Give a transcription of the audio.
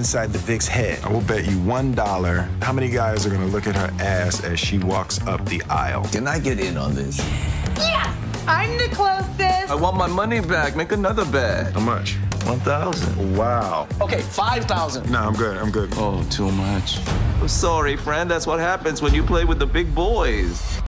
inside the Vic's head. I will bet you one dollar how many guys are gonna look at her ass as she walks up the aisle. Can I get in on this? Yeah, I'm the closest. I want my money back. Make another bet. How much? 1,000. Wow. Okay, 5,000. No, I'm good. I'm good. Oh, too much. Sorry, friend. That's what happens when you play with the big boys.